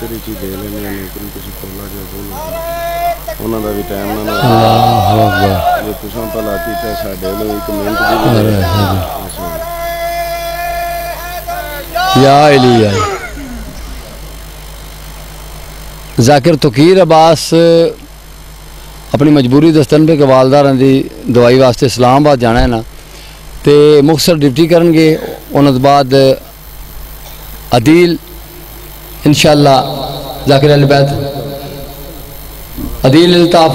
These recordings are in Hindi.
ਤੇਰੀ ਚੀ ਦੇ ਲੈਣੇ ਨੇ ਕਿ ਤੁਸੀਂ ਕੋਲਾ ਜੋ ਬੋਲੋ ਉਹਨਾਂ ਦਾ ਵੀ ਟਾਈਮ ਨਾ ਅੱਲਾਹ ਜੇ ਤੁਸੀਂ ਭਲਾ ਕੀਤਾ ਸਾਡੇ ਲਈ ਇੱਕ ਮਿੰਟ ਦੀ ਯਾ ਇਲੀਆ ਜ਼ਾਕਿਰ ਤਕੀਰ ਅਬਾਸ ਆਪਣੀ ਮਜਬੂਰੀ ਦਸਤਨ ਦੇ ਕਵਾਲਦਾਰਾਂ ਦੀ ਦਵਾਈ ਵਾਸਤੇ ਇਸਲਾਮਾਬਾਦ ਜਾਣਾ ਹੈ ਨਾ ਤੇ ਮੁਖਸਰ ਡਿਊਟੀ ਕਰਨਗੇ ਉਹਨਾਂ ਤੋਂ ਬਾਅਦ ਅਦੀਲ इंशाल्लाह जाकिर अली बैत, अदील अल्ताफ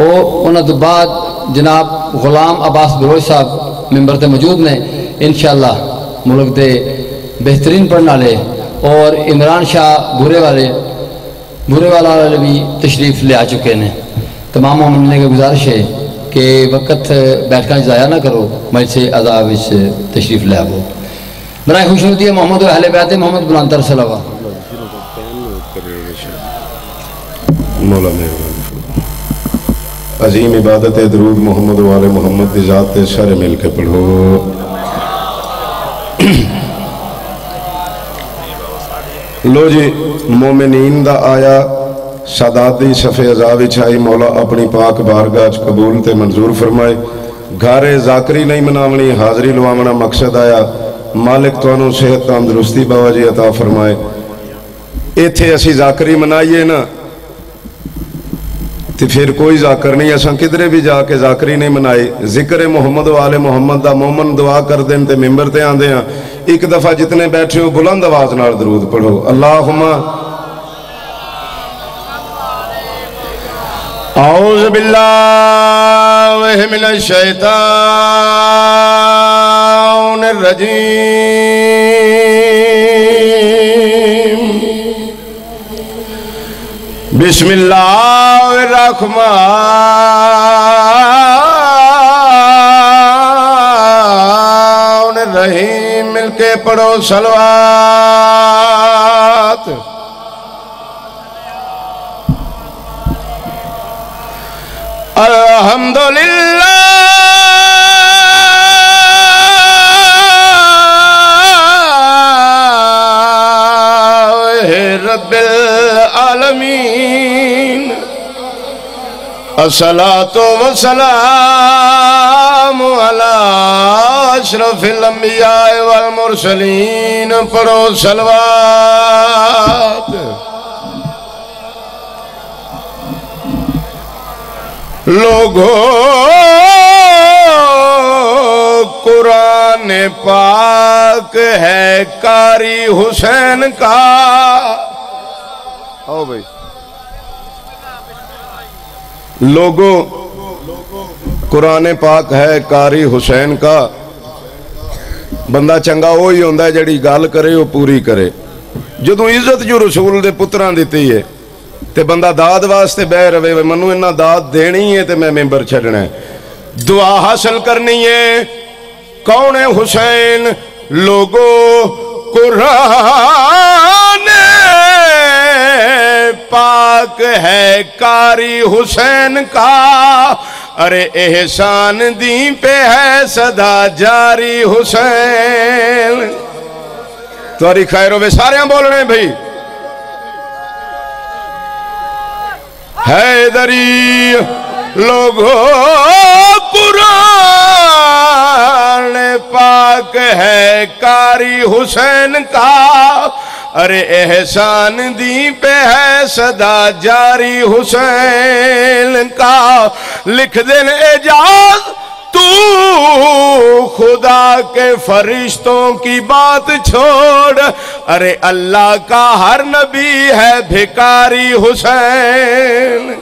वो उन्होंने तो बाद जनाब गुलाम अब्बास बलोच साहब मैंबर ते मौजूद ने इन इंशाल्लाह मुल्क के बेहतरीन पढ़ने वाले और इमरान शाह बुरे वाले, बुरे वाला भी तशरीफ़ ले आ चुके हैं। तमाम मामले की गुजारिश है कि वक्त बैठक ज़ाया ना करो मैं से इस तशरीफ़ ले आओ। बना होती है मोहम्मद अहले बैत मोहम्मद बुलंदर सलावा मौला अजीम इबादत दरूद मोहम्मद वाले मोहम्मद की ज़ात सारे मिल के पढ़ो लो जी मोमिनीन दा आया सादाती सफ़े अजा आई मौला अपनी पाक बारगाह कबूल ते मंजूर फरमाए घारे जाकरी नहीं मनावनी हाज़री लवावना मकसद आया मालिक तो सेहत तंदुरुस्ती बाबा जी अता फरमाए। इतने असी जाकरी मनाईए ना तो फिर कोई जाकर नहीं, असा किधरे भी जाके जाकरी नहीं मनाई। ज़िक्र मुहम्मद वाले मुहम्मद का मोमन दुआ कर दिन तो मैंबर से आते हैं एक दफ़ा जितने बैठे हो, बुलंद आवाज़ न दरूद पढ़ो। अल्लाह आओ बिल्ला शैतान। रजीम। बिस्मिल्लाहमान रहीम मिलके पढ़ो सलवात। अलहमदुल्ला असला तो वसलाम अशरफिल वल मुरसलीन, पढ़ो सलवात। लोगों, कुरान पाक है कारी हुसैन का। ओ भाई। लोगो कुरान पाक है कारी हुसैन का ਬੰਦਾ ਚੰਗਾ ਉਹ ਹੀ ਹੁੰਦਾ ਜਿਹੜੀ ਗੱਲ ਕਰੇ ਉਹ ਪੂਰੀ ਕਰੇ ਜਦੋਂ ਇੱਜ਼ਤ ਜੋ ਰਸੂਲ ਦੇ ਪੁੱਤਰਾਂ ਦਿੱਤੀ ਹੈ ਤੇ ਬੰਦਾ ਦਾਦ ਵਾਸਤੇ ਬਹਿ ਰਵੇ ਵੀ ਮੈਨੂੰ ਇਹਨਾਂ ਦਾਦ ਦੇਣੀ ਹੈ ਤੇ ਮੈਂ ਮੈਂਬਰ ਛੱਡਣਾ ਹੈ ਦੁਆ ਹਾਸਲ ਕਰਨੀ ਹੈ ਕੌਣ ਹੈ ਹੁਸੈਨ ਲੋਗੋ कुरान पाक है कारी हुसैन का। अरे एहसान दी पे है सदा जारी हुसैन। तुरी खैर होवे सारे बोलने भाई। हैदरी लोगो कुरान पाक है कारी हुसैन का। अरे एहसान दी पे है सदा जारी हुसैन का। लिख देने एजाज तू खुदा के फरिश्तों की बात छोड़। अरे अल्लाह का हर नबी है भिकारी हुसैन।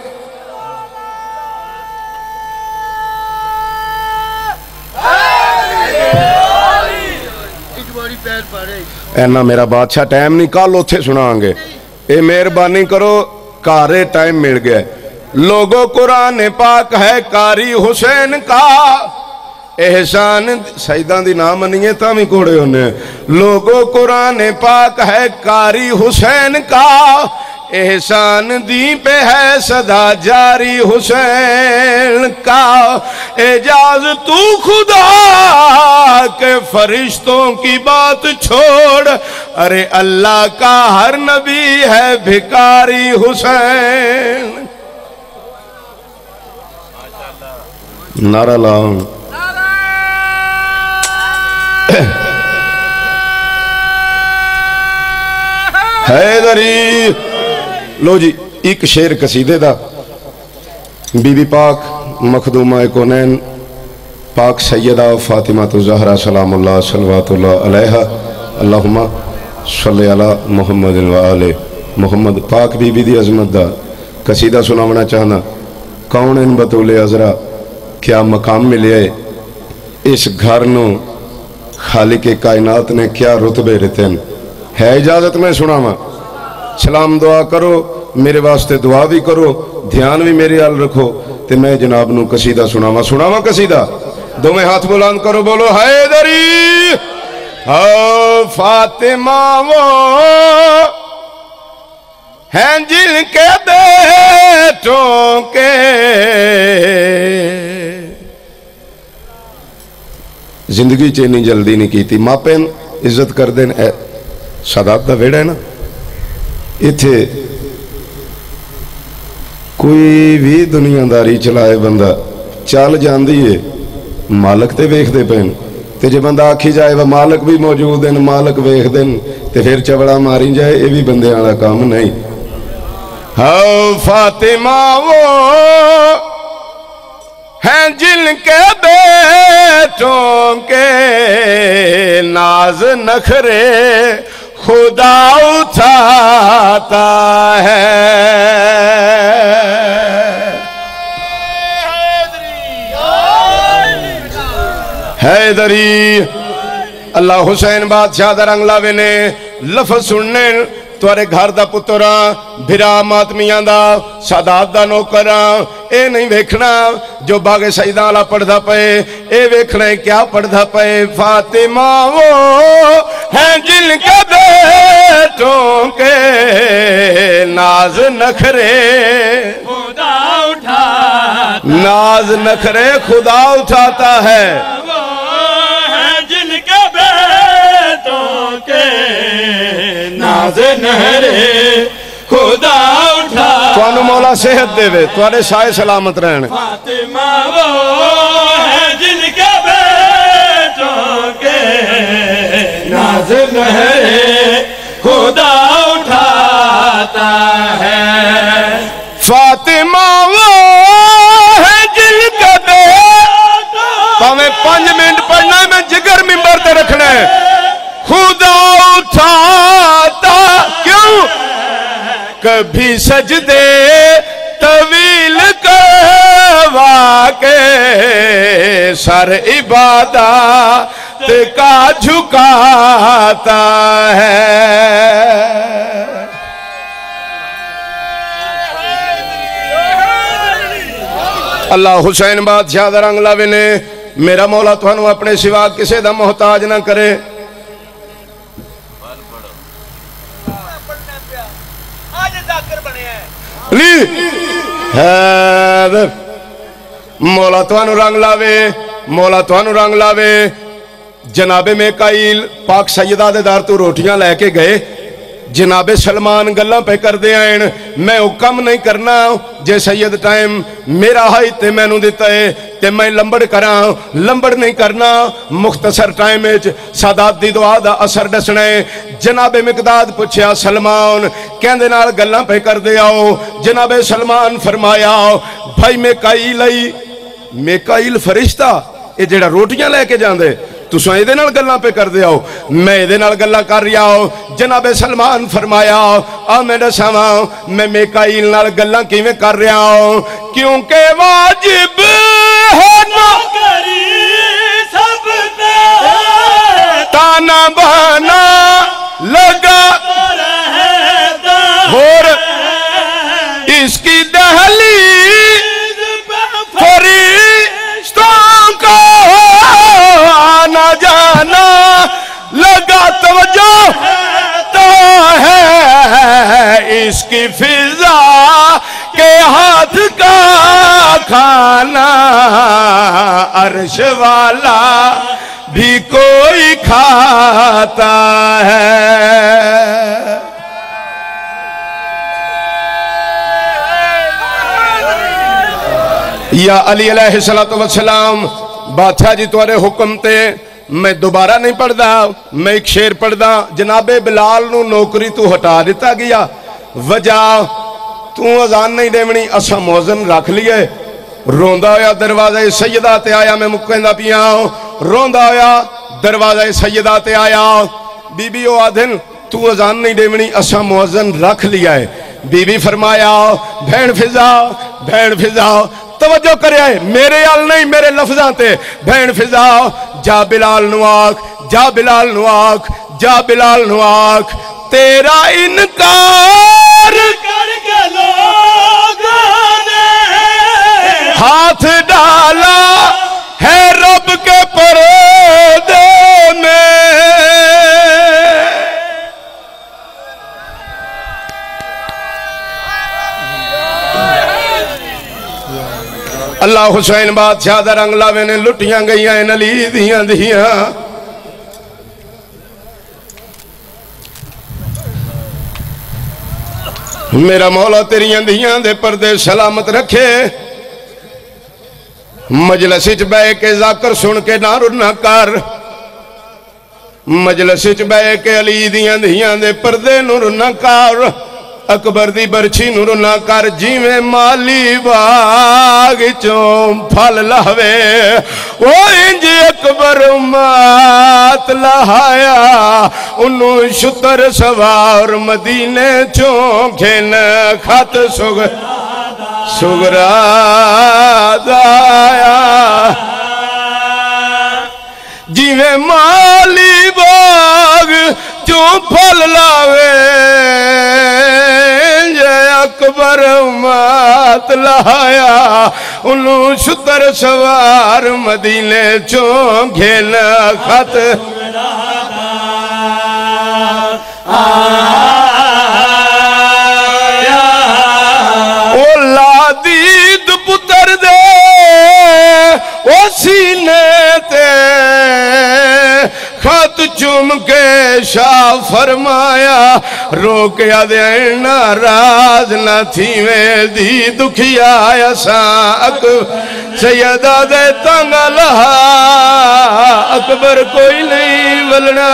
ਐਨਾ ਮੇਰਾ ਬਾਦਸ਼ਾਹ ਟਾਈਮ ਨਹੀਂ ਕੱਲ ਉੱਥੇ ਸੁਣਾਵਾਂਗੇ। ਇਹ ਮਿਹਰਬਾਨੀ ਕਰੋ, ਘਾਰੇ ਟਾਈਮ ਮਿਲ ਗਿਆ। ਲੋਗੋ ਕੁਰਾਨ ਪਾਕ ਹੈ ਕਾਰੀ ਹੁਸੈਨ ਕਾ। ਇਹਸਾਨ ਸੈਦਾਂ ਦੀ ਨਾ ਮੰਨੀਏ ਤਾਂ ਵੀ ਘੋੜੇ ਹੁੰਨੇ ਲੋਗੋ ਕੁਰਾਨ ਪਾਕ ਹੈ ਕਾਰੀ ਹੁਸੈਨ ਕਾ। एहसान दी पे है सदा जारी हुसैन का। एजाज, तू खुदा के फरिश्तों की बात छोड़। अरे अल्लाह का हर नबी है भिकारी हुसैन। नारा लाओ हैदरी लो जी एक शेर कसीदे दा बीबी पाक मखदूमा कोनैन पाक सैयदा फातिमा तो जहरा सलामुल्लाह सलवातुल्लाह अलैहा अल्लाहुम्मा सल्ले अला मुहम्मद व आले मुहम्मद पाक बीबी दी अजमत दा कसीदा सुनावना चाहना कौन इन बतूले अजरा क्या मकाम मिले इस घर नु खालिक के कायनात ने क्या रुतबे रिते है इजाज़त मैं सुनावा सलाम दुआ करो मेरे वास्ते दुआ भी करो ध्यान भी मेरे हाल रखो ते मैं जनाब नु कसीदा सुनावा सुनावा कसीदा दोवें हाथ बुलंद करो बोलो हैदरी हाँ फातिमा वो हैं जिनके बेटों के ज़िंदगी च इन्नी जल्दी नहीं की मापे इज़्ज़त करते हैं सादात का वेड़ा है ना इथे कोई भी दुनियादारी चलाए बंदा चल जाती है मालक ते वेखते पे ते जे बंदा आखी जाए वह मालक भी मौजूद हैं मालक वेखते हैं ते फिर चवड़ा मारी जाए ये भी बंदे वाला काम नहीं हाँ फातिमा वो हैं जिनके बेटों के नाज नखरे खुदा उठाता है। हैदरी। अल्लाह हुसैन बादशाह दा रंग ने, लफज सुनने तुआरे घर दा पुत्र भिरा मातमियाँ दा, सादात दा नौकर ए नहीं वेखना जो बागे सईदा वाला पढ़दा पे ए वेखना क्या पढ़दा पे फातिमा वो हैं जिनके बेटों के नाज नखरे। खुदा उठा नाज नखरे खुदा उठाता है। जिनके बेटों के नाज नखरे। खुदा उठा थानू मौला सेहत देवे थोड़े सलामत रहने नहरे खुदा उठाता है। फातिमा वो है जिनका भावे पाँच मिनट पढ़ना है, मैं जिगर मिंबर ते रखना है। खुदा उठाता क्यों? कभी सजदे तवील करवा के सर मत का झुकाता है। अल्लाह हुसैन बादशाह रंग लावे ने। मेरा मौला थानू अपने सिवा किसी का मोहताज ना करे। मौला थानू रंग लावे, मौला थानू रंग लावे। ਜਨਾਬੇ ਮੇਕਾਈਲ ਪਾਕ ਸੈਯਦਾ ਦੇ ਦਰ ਤੋਂ ਰੋਟੀਆਂ ਲੈ ਕੇ ਗਏ। ਜਨਾਬੇ ਸਲਮਾਨ ਗੱਲਾਂ ਪੇ ਕਰਦੇ ਆਣ ਮੈਂ ਹੁਕਮ ਨਹੀਂ ਕਰਨਾ, ਜੇ ਸੈਯਦ ਟਾਈਮ ਮੇਰਾ ਹੈ ਤੇ ਮੈਨੂੰ ਦਿੱਤਾ ਹੈ ਤੇ ਮੈਂ ਲੰਬੜ ਕਰਾਂ, ਲੰਬੜ ਨਹੀਂ ਕਰਨਾ। ਮੁਖਤਸਰ ਟਾਈਮ ਵਿੱਚ ਸਾਦਾਤ ਦੀ ਦੁਆ ਦਾ ਅਸਰ ਦੱਸਣਾ ਏ। ਜਨਾਬੇ ਮਿਕਦਾਦ ਪੁੱਛਿਆ, ਸਲਮਾਨ, ਕਹਿੰਦੇ ਨਾਲ ਗੱਲਾਂ ਪੇ ਕਰਦੇ ਆਓ। ਜਨਾਬੇ ਸਲਮਾਨ ਫਰਮਾਇਆ, ਭਾਈ ਮੇਕਾਈਲ ਲਈ ਮੇਕਾਈਲ ਫਰਿਸ਼ਤਾ, ਇਹ ਜਿਹੜਾ ਰੋਟੀਆਂ ਲੈ ਕੇ ਜਾਂਦੇ तुसा ए गल् पे मैं ए गल कर रहा हो। जनाबे सलमान फरमाया, आ, मैं दसावा मैं मेकाइल गल कि कर रहा हो? क्योंकि वाजिब ताना बहाना लगा। और इसकी दहली जाना लगा तवज्जो तो है इसकी फिजा के हाथ का खाना। अर्श वाला भी कोई खाता है। या अली सलाम बादशाह जी, तुम्हारे हुक्म ते मैं दोबारा नहीं पढ़दा, मैं एक शेर पढ़दा, जनाबे बिलाल नु नौकरी तू हटा दिता गया। वजह तू अजान नहीं देवनी असा मौजन रख लिए रोंदा होया दरवाज़ा सैयदा ते आया, मैं मुकंदा पिया रोंदा होया दरवाज़ा सैयदा ते आया। बीबी, ओ आदिन तू अजान नहीं देवनी असा मौजन रख लिया है। बीबी फरमाया भैन फिजा भैन फिजा, तवज्जो करे मेरे अल नहीं, मेरे लफ्जां ते। भैन फिजा जा बिलाल आख जा बिलाल आख जा बिलाल आख तेरा इनकार अल्लाह हुसैन बादशाह रंग लावे ने लुटियाँ इन अली दियाँ दियाँ। मेरा मौला तेरियाँ दियाँ दे पर्दे सलामत रखे। मजलस च बह के जाकर सुन के ना रुना कर। मजलस बह के अली दियाँ दियाँ दे पर्दे नु रुना कर। अकबर दी बरछी नु रुना कर, जिवें माली बाग चों फल लावे। ओ इंज अकबर मात लहाया, उन्नु शुतर सवार मदीने चों खेन खत सुग सुगरा जिवें माली बाग चो फल लावे अकबर मात लाया। उन्नु शुतर सवार मदीने चो घेन खत। ओ लादीद पुत्र दे ओ सीने के शाह फरमाया, रोकया देना नाराज़ न थीवे दी दुखिया असा अक। सैदा दे तंग लहा, अकबर कोई नहीं वलना